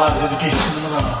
var dedication'ımın şey ama. Yes